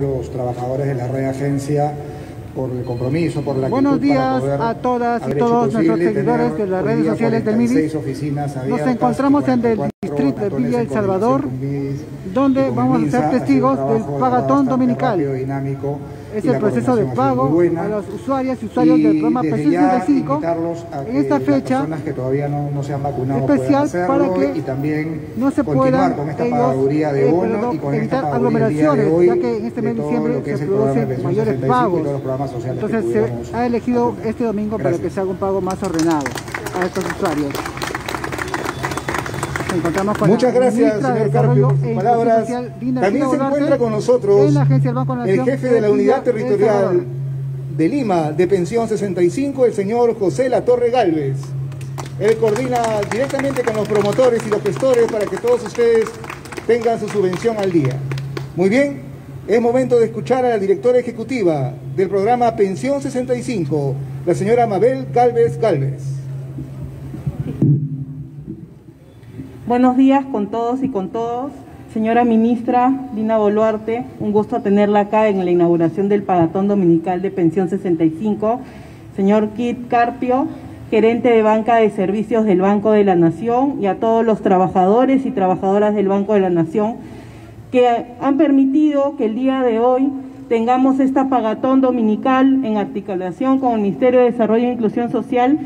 los trabajadores de la red agencia por el compromiso, por la Buenos días a todas y todos nuestros seguidores de las redes sociales del MIDI. Nos encontramos en el distrito de Villa El Salvador, donde vamos a ser testigos del pagatón dominical es el proceso de pago a los usuarios y usuarios del programa P65 en esta fecha que todavía no, se han vacunado especial para que y también no se puedan con esta pagaduría de bono y con evitar aglomeraciones, ya que en este mes de diciembre se producen mayores pagos. Entonces se ha elegido este domingo para que se haga un pago más ordenado a estos usuarios. Muchas gracias, señor Carpio, por sus e palabras. También se encuentra con nosotros el jefe de la unidad territorial de Lima de Pensión 65, el señor José La Torre Galvez. Él coordina directamente con los promotores y los gestores para que todos ustedes tengan su subvención al día. Muy bien, es momento de escuchar a la directora ejecutiva del programa Pensión 65, la señora Mabel Galvez Galvez. Buenos días con todos y con todos. Señora ministra Dina Boluarte, un gusto tenerla acá en la inauguración del Pagatón Dominical de Pensión 65. Señor Kit Carpio, gerente de banca de servicios del Banco de la Nación y a todos los trabajadores y trabajadoras del Banco de la Nación que han permitido que el día de hoy tengamos esta pagatón dominical en articulación con el Ministerio de Desarrollo e Inclusión Social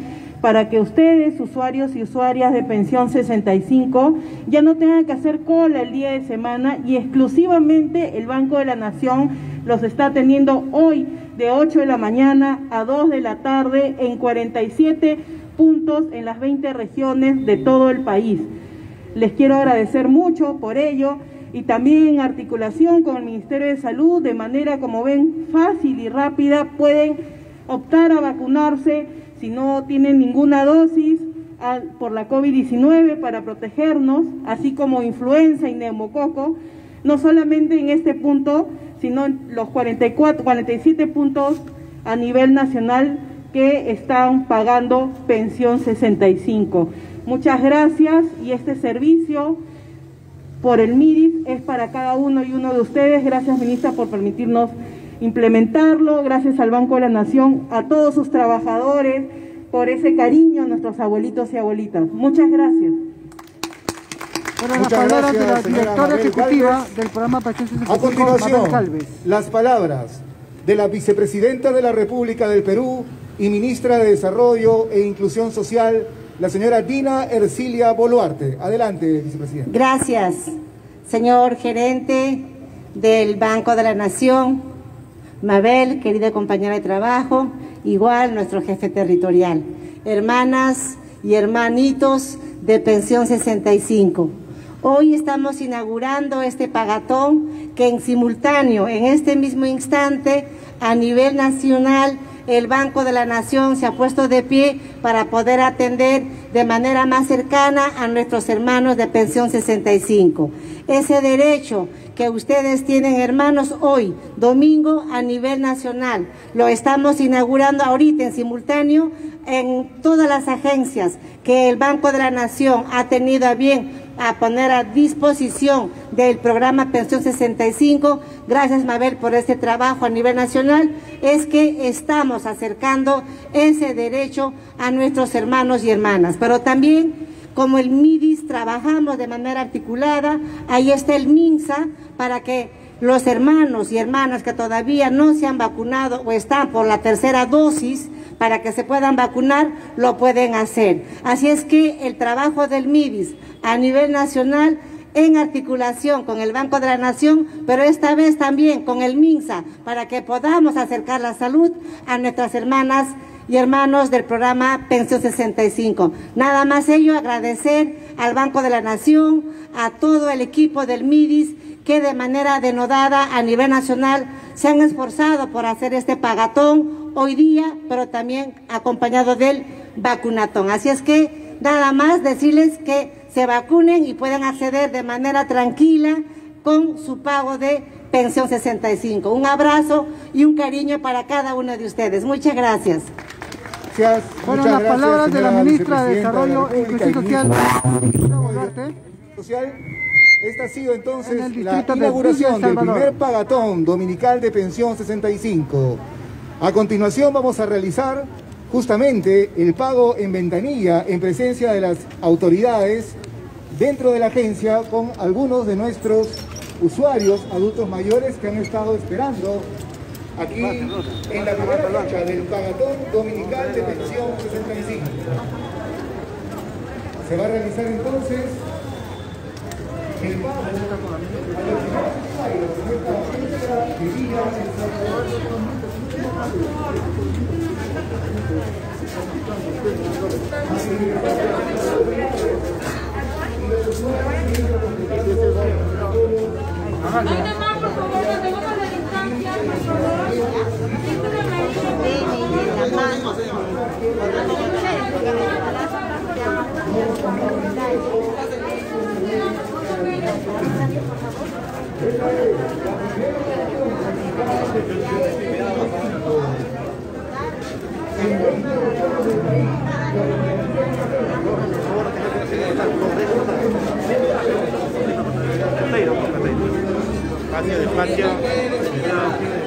para que ustedes, usuarios y usuarias de pensión 65, ya no tengan que hacer cola el día de semana y exclusivamente el Banco de la Nación los está teniendo hoy de 8 de la mañana a 2 de la tarde en 47 puntos en las 20 regiones de todo el país. Les quiero agradecer mucho por ello y también en articulación con el Ministerio de Salud, de manera como ven fácil y rápida, pueden optar a vacunarse si no tienen ninguna dosis por la COVID-19 para protegernos, así como influenza y neumococo, no solamente en este punto, sino en los 44, 47 puntos a nivel nacional que están pagando pensión 65. Muchas gracias y este servicio por el MIDIS es para cada uno y uno de ustedes. Gracias, ministra, por permitirnos implementarlo, gracias al Banco de la Nación, a todos sus trabajadores, por ese cariño a nuestros abuelitos y abuelitas. Muchas gracias. Bueno, las palabras de la directora ejecutiva del programa A continuación, las palabras de la vicepresidenta de la República del Perú y ministra de Desarrollo e Inclusión Social, la señora Dina Ercilia Boluarte. Adelante, vicepresidenta. Gracias, señor gerente del Banco de la Nación, Mabel, querida compañera de trabajo, igual nuestro jefe territorial, hermanas y hermanitos de Pensión 65. Hoy estamos inaugurando este pagatón que en simultáneo, en este mismo instante, a nivel nacional, el Banco de la Nación se ha puesto de pie para poder atender de manera más cercana a nuestros hermanos de Pensión 65. Ese derecho que ustedes tienen, hermanos, hoy, domingo, a nivel nacional. Lo estamos inaugurando ahorita en simultáneo en todas las agencias que el Banco de la Nación ha tenido a bien a poner a disposición del programa Pensión 65. Gracias, Mabel, por este trabajo a nivel nacional. Es que estamos acercando ese derecho a nuestros hermanos y hermanas, pero también como el MIDIS trabajamos de manera articulada, ahí está el MINSA para que los hermanos y hermanas que todavía no se han vacunado o están por la tercera dosis, para que se puedan vacunar, lo pueden hacer. Así es que el trabajo del MIDIS a nivel nacional en articulación con el Banco de la Nación, pero esta vez también con el MINSA, para que podamos acercar la salud a nuestras hermanas y hermanos del programa Pensión 65. Nada más ello, agradecer al Banco de la Nación, a todo el equipo del MIDIS, que de manera denodada a nivel nacional se han esforzado por hacer este pagatón hoy día, pero también acompañado del vacunatón. Así es que nada más decirles que se vacunen y puedan acceder de manera tranquila con su pago de pensión 65. Un abrazo y un cariño para cada uno de ustedes. Muchas gracias. Gracias. Bueno, las palabras de la ministra de Desarrollo e Inclusión Social. Social. Esta ha sido entonces la inauguración del primer pagatón dominical de pensión 65. A continuación vamos a realizar justamente el pago en ventanilla en presencia de las autoridades dentro de la agencia con algunos de nuestros usuarios adultos mayores que han estado esperando aquí en la primera fecha del pagatón dominical de pensión 65. Se va a realizar entonces el pago Despacio, despacio. Ahí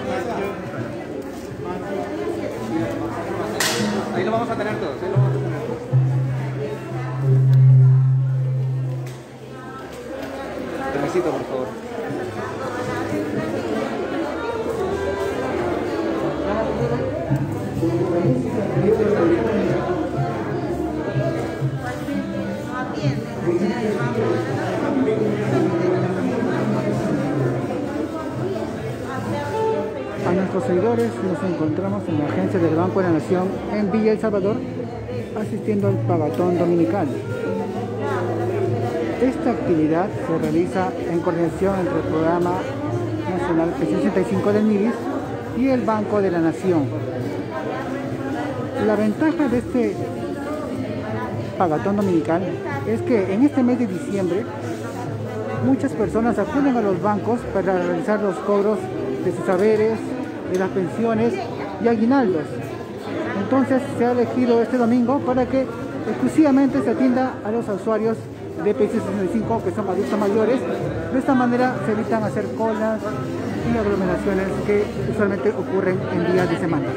El Salvador asistiendo al pagatón dominical. Esta actividad se realiza en coordinación entre el Programa Nacional 65 del MIBIS y el Banco de la Nación. La ventaja de este pagatón dominical es que en este mes de diciembre muchas personas acuden a los bancos para realizar los cobros de sus saberes, de las pensiones y aguinaldos. Entonces se ha elegido este domingo para que exclusivamente se atienda a los usuarios de PC65 que son adultos mayores. De esta manera se evitan hacer colas y aglomeraciones que usualmente ocurren en días de semana.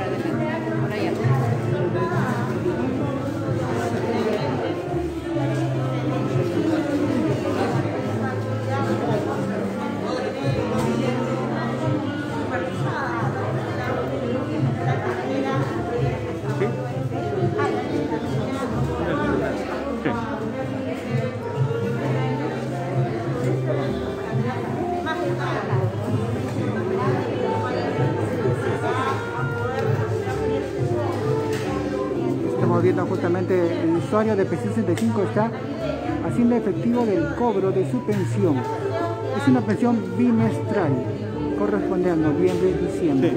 Viendo justamente el usuario de P65 está haciendo efectivo del cobro de su pensión. Es una pensión bimestral, corresponde a noviembre y diciembre.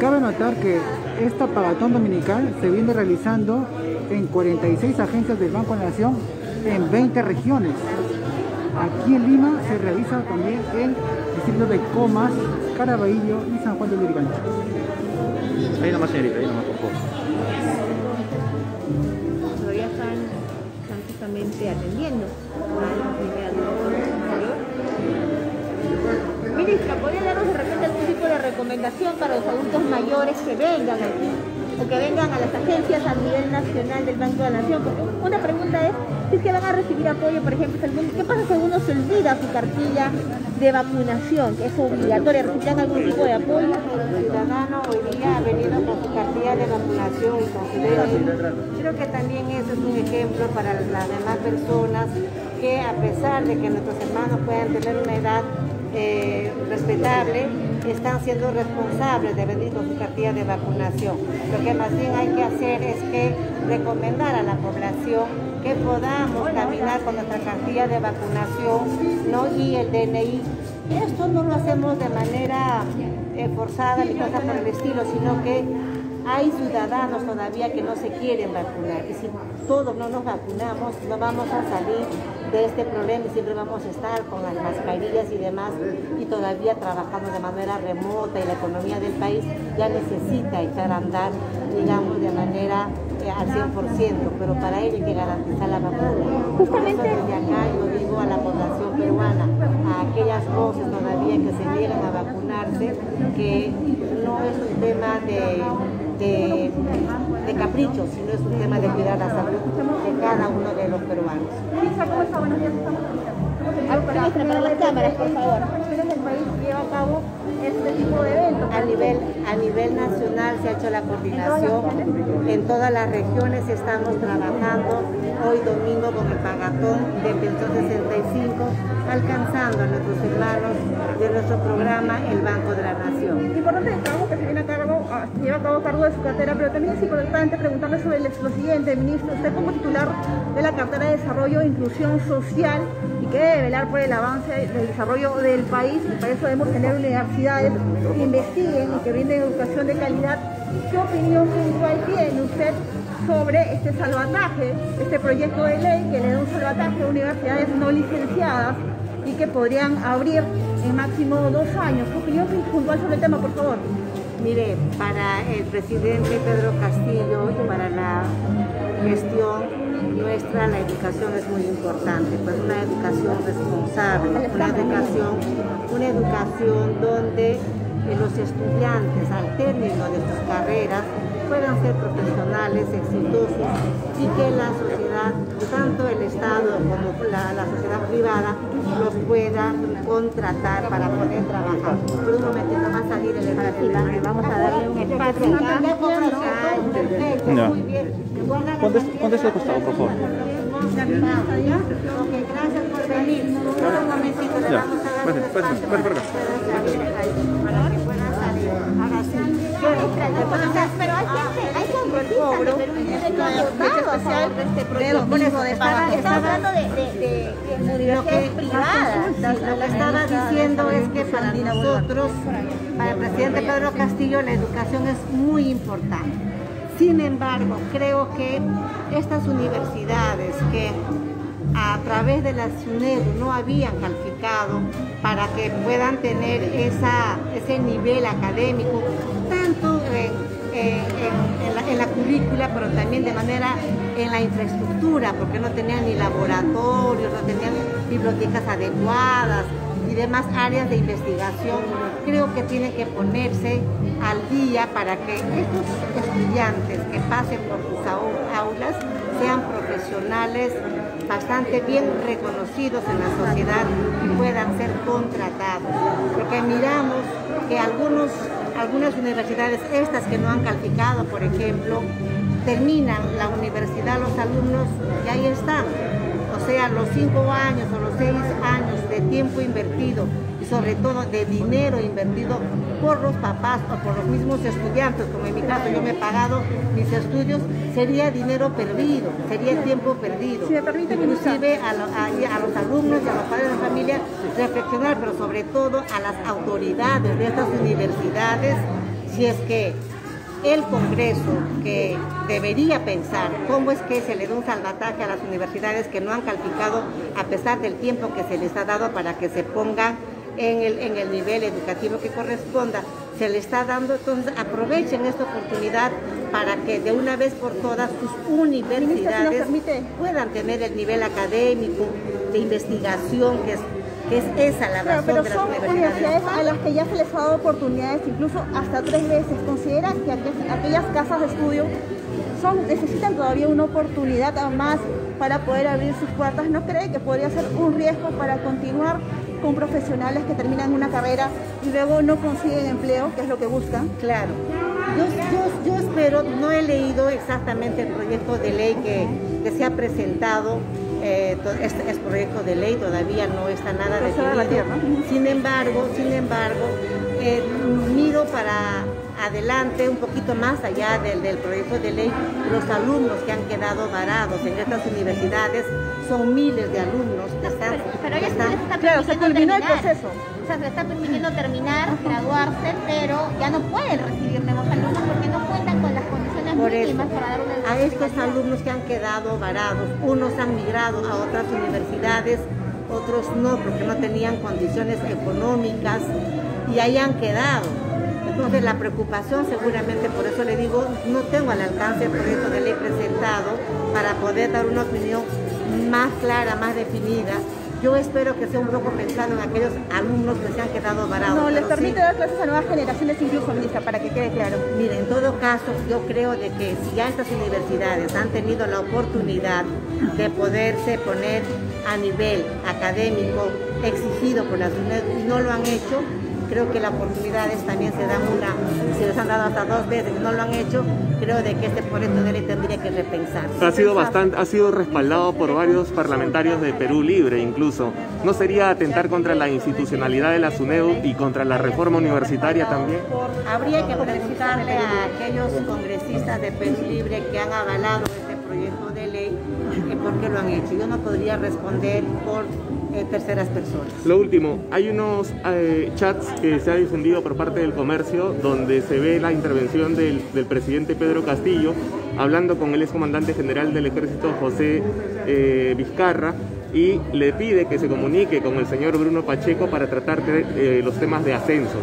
Cabe notar que esta pagatón dominical se viene realizando en 46 agencias del Banco de la Nación en 20 regiones. Aquí en Lima se realiza también en distrito de Comas, Caraballo y San Juan de Lurigancho. Ahí nomás, señorita, ahí nomás, por favor. Todavía están, justamente atendiendo Ministra, ¿podría darnos de repente algún tipo de recomendación para los adultos mayores que vengan aquí? o que vengan a las agencias a nivel nacional del Banco de la Nación. Porque una pregunta es, es que van a recibir apoyo, por ejemplo, ¿qué pasa si alguno se olvida su cartilla de vacunación, que es obligatoria? ¿Recibirán algún tipo de apoyo? El ciudadano hoy día ha venido con su cartilla de vacunación y con su Creo que también eso es un ejemplo para las demás personas que a pesar de que nuestros hermanos puedan tener una edad eh, respetable, están siendo responsables de venir con su cartilla de vacunación. Lo que más bien hay que hacer es que recomendar a la población que podamos caminar con nuestra cartilla de vacunación ¿no? y el DNI. Esto no lo hacemos de manera eh, forzada ni cosa por el estilo, sino que hay ciudadanos todavía que no se quieren vacunar y si todos no nos vacunamos no vamos a salir de este problema y siempre vamos a estar con las mascarillas y demás y todavía trabajando de manera remota y la economía del país ya necesita echar a andar, digamos, de manera al 100%, pero para ello hay que garantizar la vacuna. Justamente desde acá yo digo a la población peruana, a aquellas voces todavía que se niegan a vacunarse, que no es un tema de de, de capricho, sino es un tema de cuidar la salud de cada uno de los peruanos. Para las cámaras, por favor. El país lleva a cabo este tipo de eventos. A nivel, a nivel nacional se ha hecho la coordinación. En todas las regiones estamos trabajando hoy domingo con el pagatón de pensión 65, alcanzando a nuestros hermanos de nuestro programa El Banco de la Nación. Importante el trabajo que se viene a cargo, ah, lleva a cabo cargo de su cartera, pero también es importante preguntarle sobre lo siguiente, ministro. Usted como titular de la cartera de Desarrollo e Inclusión Social que debe velar por el avance del desarrollo del país, y para eso debemos tener universidades que investiguen y que brinden educación de calidad. ¿Qué opinión puntual tiene usted sobre este salvataje, este proyecto de ley que le da un salvataje a universidades no licenciadas y que podrían abrir en máximo dos años. ¿Qué opinión puntual sobre el tema, por favor? Mire, para el presidente Pedro Castillo y para la gestión nuestra, la educación es muy importante, pues una educación responsable, una educación, una educación donde los estudiantes al término de sus carreras puedan ser profesionales exitosos y que la sociedad, tanto el Estado como la, sociedad privada, los pueda contratar para poder trabajar. Por un momentito va a salir el vamos a darle un espacio Perfecto, muy bien. Ponte este costado, por favor. Gracias por venir. Le vamos a dar un espacio para que puedan salir. Ahora sí. Pero hay hay hablando de. Lo que estaba diciendo es que para nosotros, para el presidente Pedro Castillo, la educación es muy importante. Sin embargo, creo que estas universidades que a través de la SUNEDU no habían calificado para que puedan tener esa, ese nivel académico, tanto en, la, currícula, pero también de manera en la infraestructura, porque no tenían ni laboratorios, no tenían bibliotecas adecuadas y demás áreas de investigación, creo que tienen que ponerse al día para que estos estudiantes que pasen por sus aulas sean profesionales bastante bien reconocidos en la sociedad y puedan ser contratados. Porque miramos que algunos, algunas universidades, estas que no han calificado, por ejemplo, terminan la universidad los alumnos y ahí están. O sea, los cinco años o los seis años de tiempo invertido sobre todo de dinero invertido por los papás o por los mismos estudiantes, como en mi caso yo me he pagado mis estudios, sería dinero perdido, sería tiempo perdido. Si me permite, Inclusive a, a, los alumnos y a los padres de familia reflexionar, pero sobre todo a las autoridades de estas universidades, si es que el Congreso que debería pensar cómo es que se le da un salvataje a las universidades que no han calificado a pesar del tiempo que se les ha dado para que se pongan en el, en el nivel educativo que corresponda. Se le está dando, entonces aprovechen esta oportunidad para que de una vez por todas sus universidades puedan tener el nivel académico, de investigación que es que es esa la razón pero de son universidades a las que ya se les ha dado oportunidades incluso hasta tres veces. ¿Consideran que aquellas casas de estudio son, necesitan todavía una oportunidad más para poder abrir sus puertas? ¿No cree que podría ser un riesgo para continuar con profesionales que terminan una carrera y luego no consiguen empleo, que es lo que buscan. Claro. Yo, yo, espero, no he leído exactamente el proyecto de ley que, se ha presentado, eh, este, este, proyecto de ley todavía no está nada definido. Sin embargo, sin embargo, eh, miro para adelante, un poquito más allá del, del, proyecto de ley, los alumnos que han quedado varados en estas universidades son miles de alumnos que están... Pero ya están, está claro, se terminó el proceso. O sea, se está permitiendo terminar, graduarse, pero ya no pueden recibir nuevos alumnos porque no las Por eso, a estos alumnos que han quedado varados, unos han migrado a otras universidades, otros no, porque no tenían condiciones económicas y ahí han quedado. Entonces la preocupación seguramente, por eso le digo, no tengo al alcance el proyecto de ley presentado para poder dar una opinión más clara, más definida. Yo espero que sea un poco pensando en aquellos alumnos que se han quedado varados. No, les permite dar clases a nuevas generaciones incluso, ministra, para que quede claro. Mire, en todo caso, yo creo de que si ya estas universidades han tenido la oportunidad de poderse poner a nivel académico exigido por las universidades y no lo han hecho, creo que las oportunidades también se dan una, se les han dado hasta dos veces no lo han hecho, creo de que este proyecto de ley tendría que repensar. Ha sido bastante, ha sido respaldado por varios parlamentarios de Perú Libre incluso. ¿No sería atentar contra la institucionalidad de la SUNEDU y contra la reforma universitaria también? Habría que preguntarle a aquellos congresistas de Perú Libre que han avalado este proyecto de ley por qué lo han hecho. Yo no podría responder por eh, terceras personas. Lo último, hay unos eh, chats que se ha difundido por parte del comercio donde se ve la intervención del, presidente Pedro Castillo hablando con el excomandante general del ejército José eh, Vizcarra y le pide que se comunique con el señor Bruno Pacheco para tratar de, los temas de ascensos.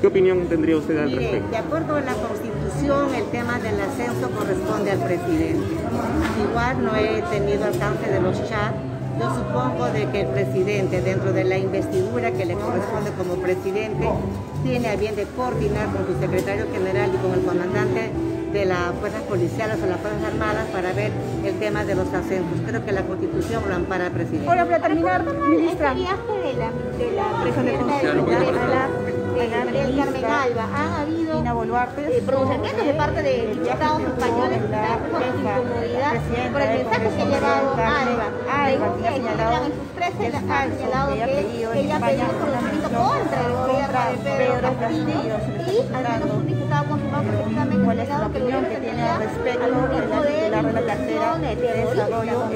¿Qué opinión tendría usted al respecto? De acuerdo a la Constitución, el tema del ascenso corresponde al presidente. Igual no he tenido alcance de los chats yo supongo de que el presidente, dentro de la investidura que le corresponde como presidente, tiene a bien de coordinar con su secretario general y con el comandante de las fuerzas policiales o las fuerzas armadas para ver el tema de los ascensos. Creo que la constitución lo ampara al presidente. Ahora, para terminar, ministra. Este viaje de la, de la presidenta de el Carmen Alba, han habido eh, pronunciamientos de parte de diputados españoles por incomodidad por el mensaje que ha llevado Alba. Según ella, en sus tres ha señalado que ella ha pedido pronunciamiento contra el gobierno de Pedro Castillo. Y al menos un diputado confirmado precisamente señalado que el gobierno que tiene respecto al grupo de la de desarrollo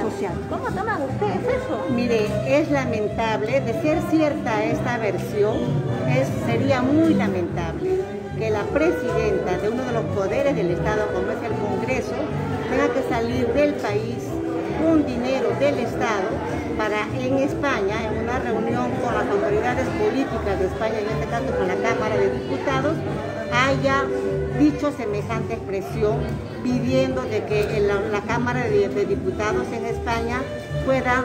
social. ¿Cómo toman ustedes eso? Mire, es lamentable, de ser cierta esta versión, es, sería muy lamentable que la presidenta de uno de los poderes del Estado, como es el Congreso, tenga que salir del país un dinero del Estado para en España, en una reunión con las autoridades políticas de España, en este caso con la Cámara de Diputados, haya dicho semejante expresión pidiendo de que la, Cámara de Diputados en España pueda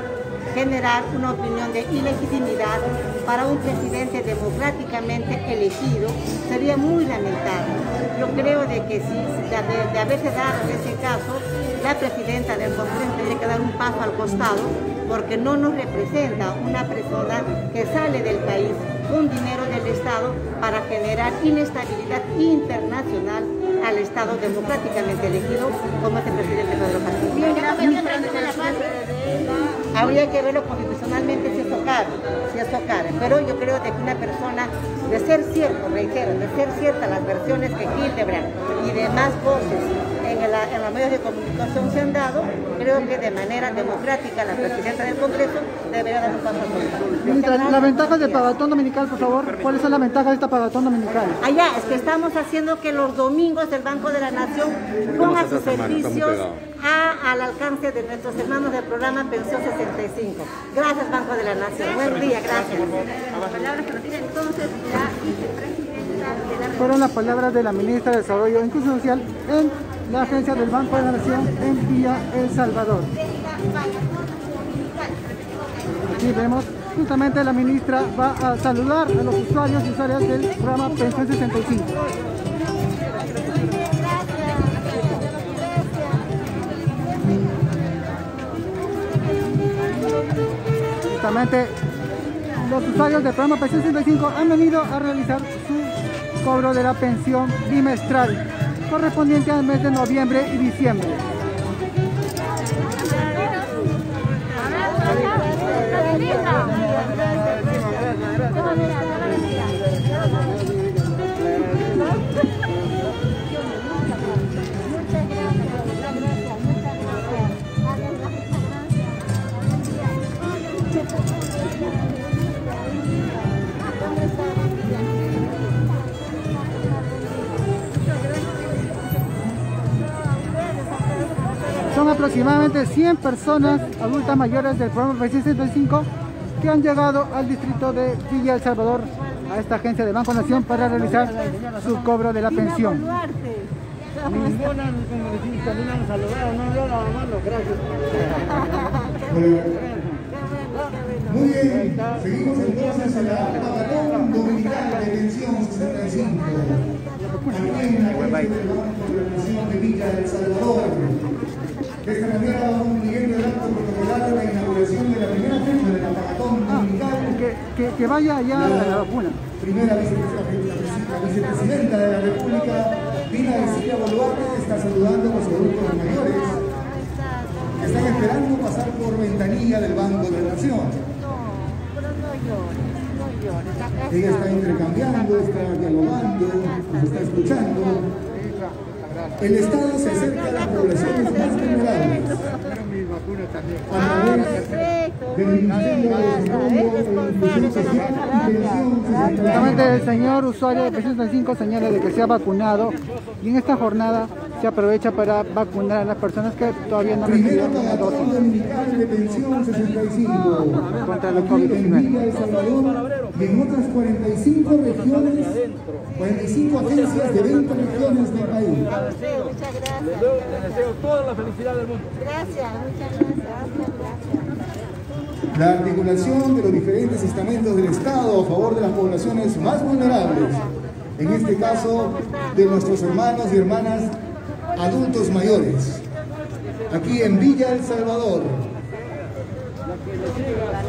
generar una opinión de ilegitimidad para un presidente democráticamente elegido sería muy lamentable. Yo creo de que si de, haberse dado en ese caso, la presidenta del Congreso tendría que dar un paso al costado porque no nos representa una persona que sale del país un dinero del Estado para generar inestabilidad internacional al Estado democráticamente elegido como es el presidente Pedro Castillo. Habría que verlo constitucionalmente si es tocar, si es tocar. Pero yo creo que una persona, de ser cierto, reitero, de ser ciertas las versiones que Hildebrand y demás voces en, los medios de comunicación se han dado, creo que de manera democrática la presidenta del Congreso debería dar un paso al La ventaja del pagatón dominical, por favor, ¿cuáles son las ventajas de esta pagatón dominical? Allá, es que estamos haciendo que los domingos el Banco de la Nación ponga sus servicios al alcance de nuestros hermanos del programa Pensión 65. Gracias, Banco de la Nación. Buen día, gracias. Palabras que nos tiene entonces la vicepresidenta Fueron las palabras de la ministra de Desarrollo e Inclusión Social en la agencia del Banco de la Nación en Villa El Salvador. Aquí vemos justamente la ministra va a saludar a los usuarios y usuarias del programa Pensión 65. Justamente los usuarios del programa Pensión 65 han venido a realizar su cobro de la pensión bimestral correspondiente al mes de noviembre y diciembre. Aproximadamente 100 personas adultas mayores del programa 65 que han llegado al distrito de Villa El Salvador a esta agencia de Banco Nación para realizar su cobro de la pensión. Muy bien, seguimos entonces a la Pagatón Dominicana de Pensión 65. Aquí en la Nación de Villa El Salvador. De esta manera vamos viviendo el acto protocolar de la inauguración de la primera fecha de la Pagatón ah, Dominical. Que, que, que vaya allá la, la vacuna. Primera vicepresidenta, vicepresidenta de la República, Dina Ercilia Boluarte, está saludando a los adultos mayores que están esperando pasar por ventanilla del Banco de la Nación. Ella está intercambiando, está dialogando, nos está escuchando. El Estado se acerca a las poblaciones más vulnerables. A través del Ministerio de Justamente el señor usuario de Pensión 65 señala de que se ha vacunado y en esta jornada se aprovecha para vacunar a las personas que todavía no han recibido una dosis de pensión 65 contra el COVID-19. El Salvador y en otras 45 regiones, 45 agencias de 20 regiones del país. Muchas gracias. Les deseo toda la felicidad del mundo. Gracias, muchas gracias. La articulación de los diferentes estamentos del Estado a favor de las poblaciones más vulnerables, en este caso de nuestros hermanos y hermanas adultos mayores, aquí en Villa El Salvador.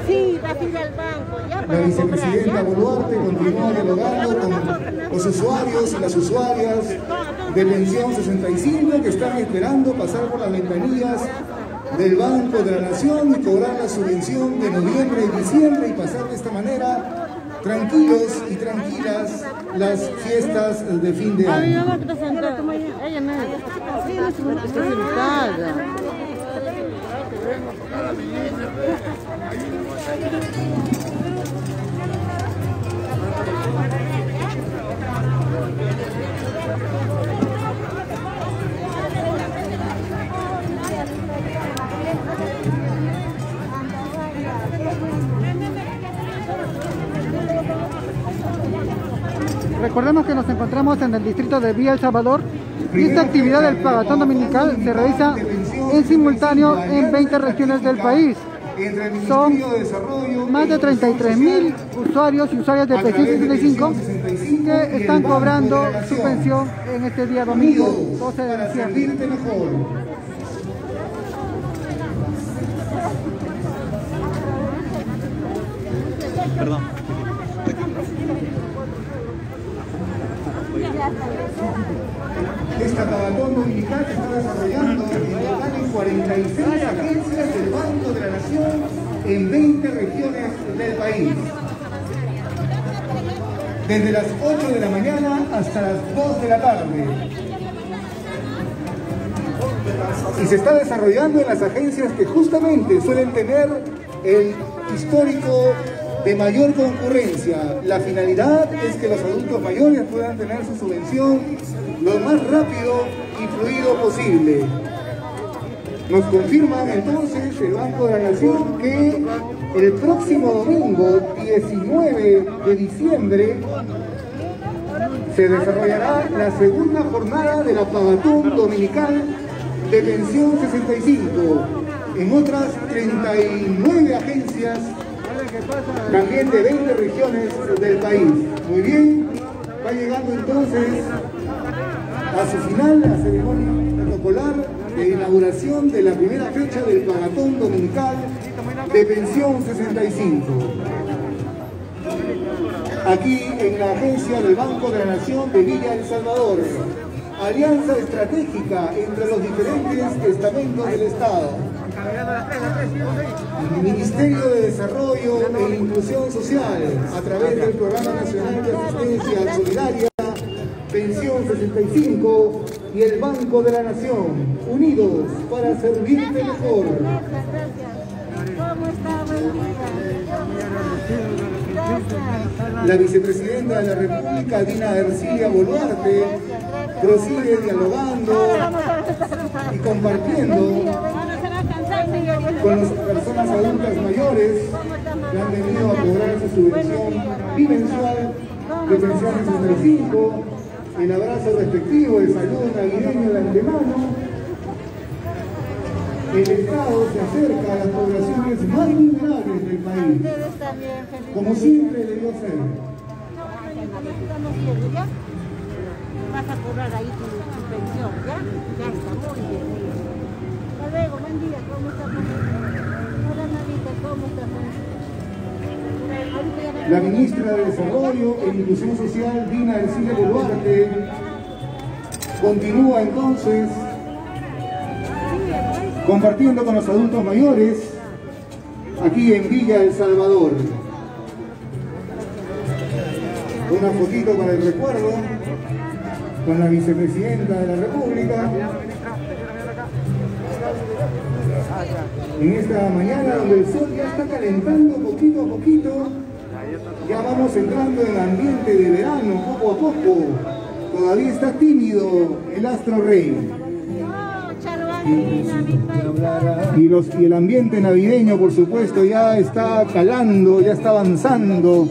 Sí, va a ir al banco. la vicepresidenta Boluarte continúa dialogando con los usuarios y las usuarias de pensión 65 que están esperando pasar por las ventanillas del Banco de la Nación y cobrar la subvención de noviembre y diciembre y pasar de esta manera tranquilos y tranquilas las fiestas de fin de año. Recordemos que nos encontramos en el distrito de Villa El Salvador y esta actividad del pagatón dominical se realiza en simultáneo en 20 regiones del país. Son más de 33 mil usuarios y usuarias de pensión 65 que están cobrando su pensión en este día domingo 12 de diciembre. Perdón. Esta maratón dominical se está desarrollando en 46 agencias del Banco de la Nación en 20 regiones del país. Desde las 8 de la mañana hasta las 2 de la tarde. Y se está desarrollando en las agencias que justamente suelen tener el histórico de mayor concurrencia. La finalidad es que los adultos mayores puedan tener su subvención lo más rápido y fluido posible. Nos confirman entonces el Banco de la Nación que el próximo domingo 19 de diciembre se desarrollará la segunda jornada de la Pagatún Dominical de Pensión 65 en otras 39 agencias también de 20 regiones del país. Muy bien, va llegando entonces a su final la ceremonia protocolar de inauguración de la primera fecha del Pagatón Dominical de Pensión 65. Aquí en la agencia del Banco de la Nación de Villa El Salvador, alianza estratégica entre los diferentes estamentos del Estado Ministerio de Desarrollo e Inclusión Social, a través del Programa Nacional de Asistencia Solidaria, Pensión 65 y el Banco de la Nación, unidos para servirte mejor. La vicepresidenta de la República, Dina Ercilia Boluarte, prosigue dialogando y compartiendo con las personas adultas mayores que han venido a cobrar su subvención bimensual de pensión 65, el abrazo respectivo de salud navideño de antemano. El Estado se acerca a las poblaciones más vulnerables del país, como siempre debió ser. Vas a cobrar ahí tu, pensión, ¿ya? Ya está, muy bien. Hasta luego, buen día, ¿cómo estás? Hola, Navita, ¿cómo estás? La ministra de Desarrollo e Inclusión Social, Dina Ercilia Boluarte, continúa entonces compartiendo con los adultos mayores aquí en Villa El Salvador. Una fotito para el recuerdo con la vicepresidenta de la República. En esta mañana donde el sol ya está calentando poquito a poquito, ya vamos entrando en ambiente de verano poco a poco. Todavía está tímido el astro rey. Y, los, y el ambiente navideño, por supuesto, ya está calando, ya está avanzando.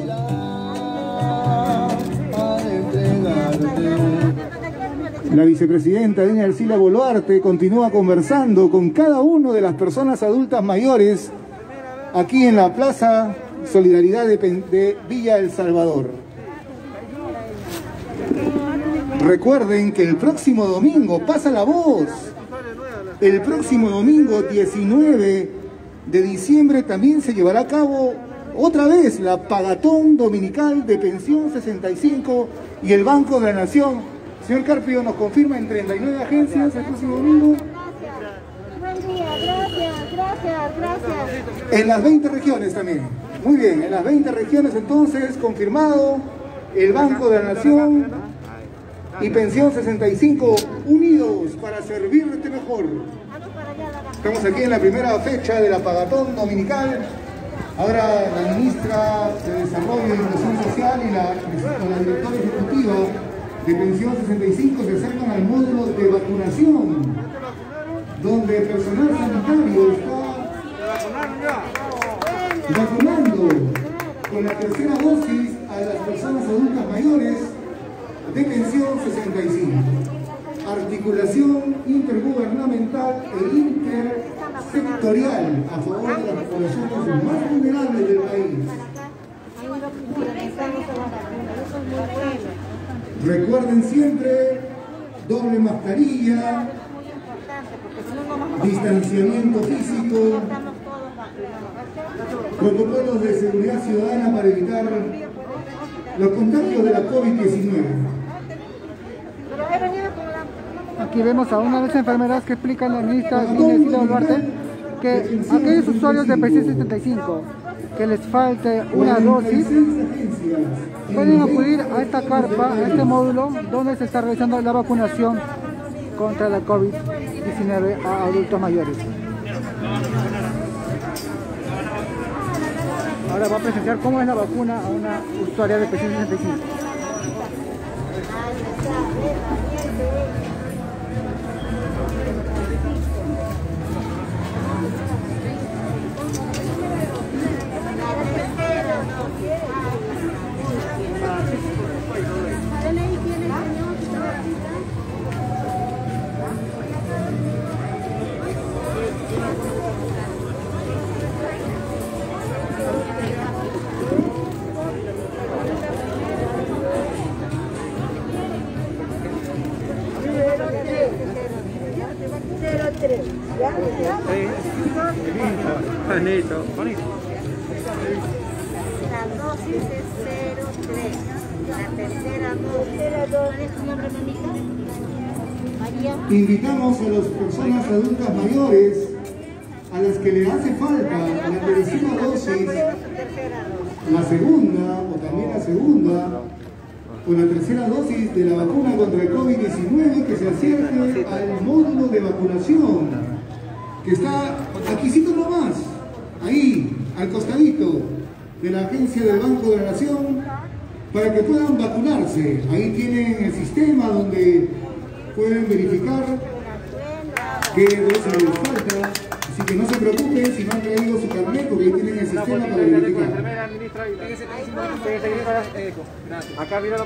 La vicepresidenta Dina Ercila Boluarte continúa conversando con cada una de las personas adultas mayores aquí en la Plaza Solidaridad de, Villa El Salvador. Recuerden que el próximo domingo pasa la voz. El próximo domingo 19 de diciembre también se llevará a cabo otra vez la Pagatón Dominical de Pensión 65 y el Banco de la Nación Señor Carpio, nos confirma en 39 agencias el próximo domingo. Buen día, gracias, gracias, gracias. En las 20 regiones también. Muy bien, en las 20 regiones entonces confirmado el Banco de la Nación y Pensión 65 unidos para servirte mejor. Estamos aquí en la primera fecha de la Pagatón Dominical. Ahora la ministra de Desarrollo y Inclusión Social y la, la directora ejecutiva de pensión 65 se acercan al módulo de vacunación, donde el personal sanitario está vacunando con la tercera dosis a las personas adultas mayores de pensión 65. Articulación intergubernamental e intersectorial a favor de las poblaciones más vulnerables del país. Recuerden siempre doble mascarilla, distanciamiento físico, protocolos de seguridad ciudadana para evitar los contagios de la COVID-19. Aquí vemos a una de las enfermeras que explican la ministra Inés Duarte que aquellos usuarios de PC 75 que les falte una dosis pueden acudir a esta carpa, a este módulo donde se está realizando la vacunación contra la COVID-19 a adultos mayores. Ahora va a presentar cómo es la vacuna a una usuaria de PC 65. Adultas mayores a las que le hace falta la tercera dosis, la segunda o también la segunda o la tercera dosis de la vacuna contra el COVID-19 que se acerque al módulo de vacunación que está aquícito nomás ahí, al costadito de la agencia del Banco de la Nación, para que puedan vacunarse. Ahí tienen el sistema donde pueden verificar qué dosis les falta Así que no se preocupen si no han traído su carnet porque tienen el sistema para verificar. Acá mira la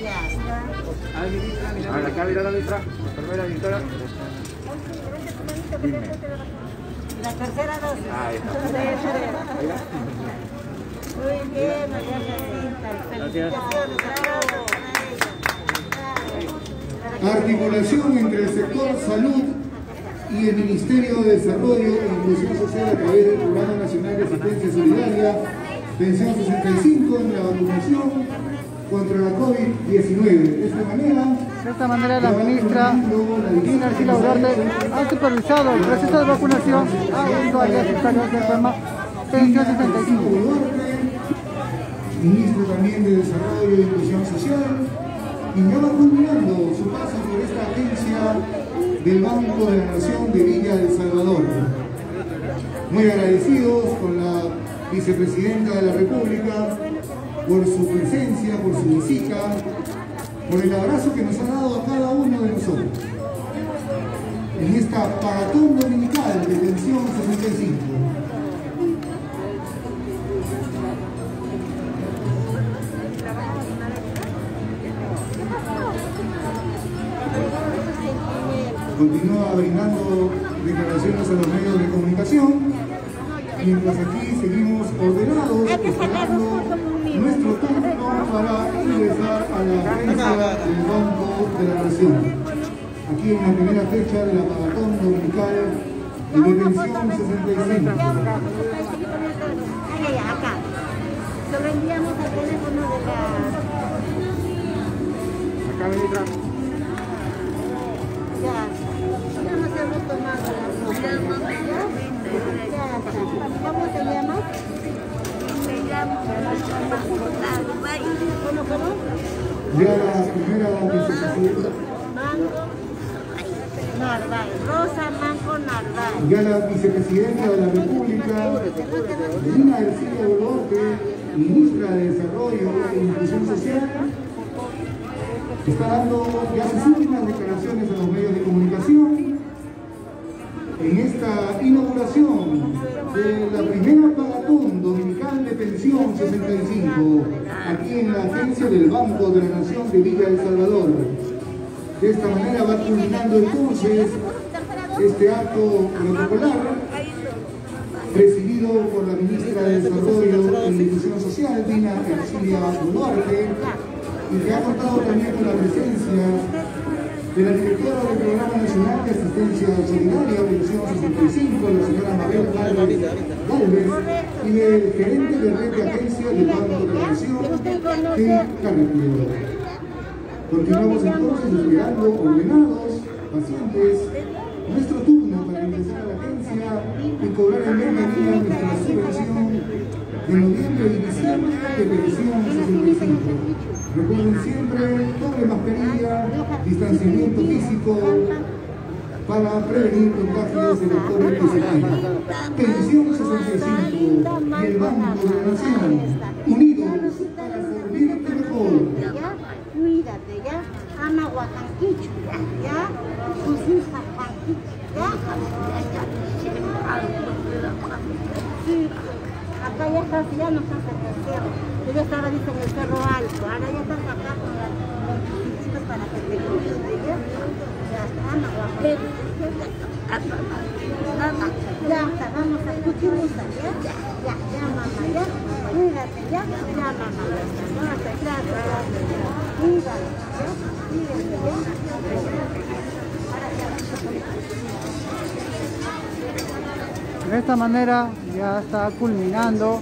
Ya está. Acá mira la ministra, enfermera, Victoria. La tercera dosis. Ah, Muy bien, María Jacinta. Felicitaciones a Articulación entre el sector salud y el Ministerio de Desarrollo e Inclusión Social a través del Programa Nacional de Asistencia Solidaria, Pensión 65 en la vacunación contra la COVID-19. De esta manera, de esta manera la ministra Dina Arcila Urdarte ha supervisado el proceso de vacunación a usuarios usuarios del programa Pensión 65. Ministro también de Desarrollo e Inclusión Social, y ya va culminando su paso por esta agencia del Banco de la Nación de Villa El Salvador. Muy agradecidos con la vicepresidenta de la República por su presencia, por su visita, por el abrazo que nos ha dado a cada uno de nosotros en esta paratón dominical de tensión 65. Continúa brindando declaraciones a los medios de comunicación, mientras aquí seguimos ordenados, esperando nuestro turno para ingresar a la agencia del Banco de la Nación. Aquí en la primera fecha de la maratón dominical de detención 65. Acá. Lo enviamos al teléfono de la... Acá, ¿Cómo te llamas? Me llamo ¿Cómo, cómo? Ya la primera Mango Narváez. Rosa Manco Narváez. Ya la vicepresidenta de la República, Lina Ercilia Bolote, ministra de Desarrollo e Inclusión Social, está dando ya sus últimas declaraciones a los medios de comunicación en esta inauguración de la primera pagatón dominical de pensión 65 aquí en la agencia del Banco de la Nación de Villa El Salvador. De esta manera va culminando entonces este acto protocolar presidido por la ministra de Desarrollo e Inclusión Social, Dina Ercilia Duarte, y que ha contado también con la presencia de la directora del Programa Nacional de Asistencia Solidaria, Pensión 65, la señora Mabel Galvez, y del gerente de red de agencias del Banco de la Nación, Carmen Continuamos entonces esperando ordenados, pacientes, nuestro turno para ingresar a la agencia y cobrar en bienvenida nuestra subvención de noviembre y diciembre de pensión 65. Recuerden siempre, doble mascarilla, distanciamiento físico para prevenir contagios de la COVID-19. Pensión 65 y el Banco de la Nación, unidos para servirte mejor. Cuídate, ¿ya? Ama Huacanquicho, ¿ya? Sus hijas ¿ya? Sí, acá ya estás, ya no estás en el cerro. Yo estaba dice, en el cerro alto, ahora ya estás acá con los chiquitos para que te cuiden de ella. Ya está, Ya está, vamos a Cuchimusa, ¿ya? Ya, ya mamá, ya. Cuídate, ya. Ya mamá, ya. No, gracias, gracias. Cuídate, ¿ya? Cuídate, ¿ya? De esta manera ya está culminando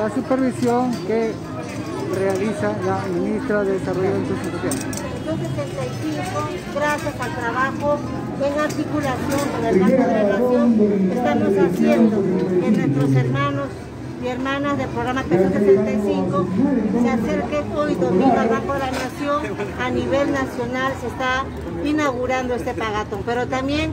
la supervisión que realiza la ministra de Desarrollo Social. Gracias al trabajo en articulación con el Banco de la Nación, estamos haciendo que nuestros hermanos y hermanas del programa 65 se acerquen hoy domingo al Banco de la Nación a nivel nacional se está inaugurando este pagatón, pero también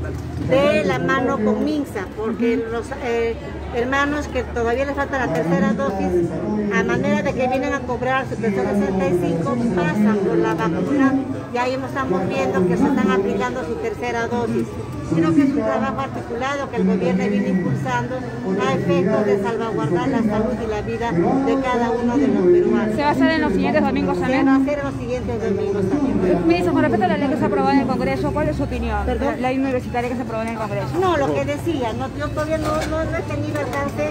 de la mano con MINSA, porque los eh, hermanos que todavía les falta la tercera dosis, a manera de que vienen a cobrar su tercera 65, pasan por la vacuna y ahí estamos viendo que se están aplicando su tercera dosis. Creo que es un trabajo articulado que el gobierno viene impulsando a efectos de salvaguardar la salud y la vida de cada uno de los peruanos. ¿Se va a hacer en los siguientes domingos también? Se va a hacer en los siguientes domingos también. Ministro, con respecto a la ley que se aprobó en el Congreso, ¿cuál es su opinión? ¿Perdón? La ley universitaria que se aprobó en el Congreso. No, lo que decía, no, yo todavía no, no, he tenido alcance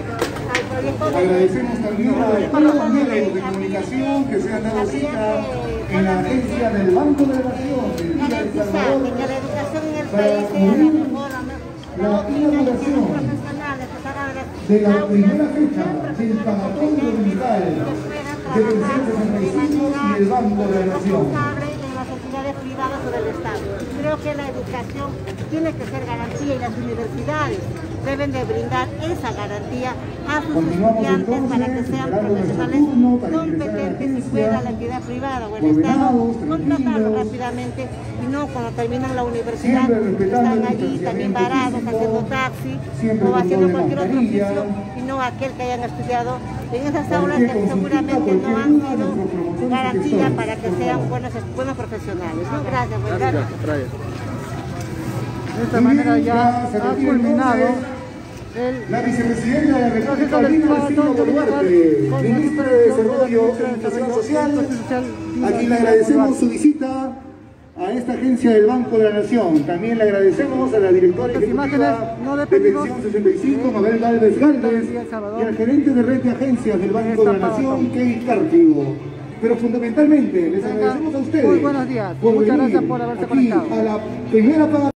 al proyecto de Agradecemos también a los medios de comunicación que se han dado cita en la agencia del Banco de la Nación, del Día del Salvador, que la educación en el país sea la mejor, la inauguración de la primera fecha del pagatón dominical de pensión 65 y el Banco de la Nación privadas o del Estado. Creo que la educación tiene que ser garantía y las universidades deben de brindar esa garantía a sus estudiantes para que sean profesionales competentes y pueda la entidad privada o el Estado contratarlos rápidamente y no cuando terminan la universidad están allí también varados haciendo taxi o haciendo cualquier otro oficio y no aquel que hayan estudiado en esas aulas que seguramente no han sido garantía para que sean buenos, buenos profesionales. Gracias, Gracias. De esta manera ya ha culminado la vicepresidenta de la República Lina Silva Boluarte, ministra de Desarrollo e Inclusión Social, a quien le agradecemos su visita a esta agencia del Banco de la Nación. También le agradecemos a la directora ejecutiva de Pensión 65, Mabel Galvez Galvez, y al gerente de red de agencias del Banco de la Nación, Key Cártigo. Pero fundamentalmente les agradecemos a ustedes. Muy buenos días. Muchas gracias por haberse conectado. A la primera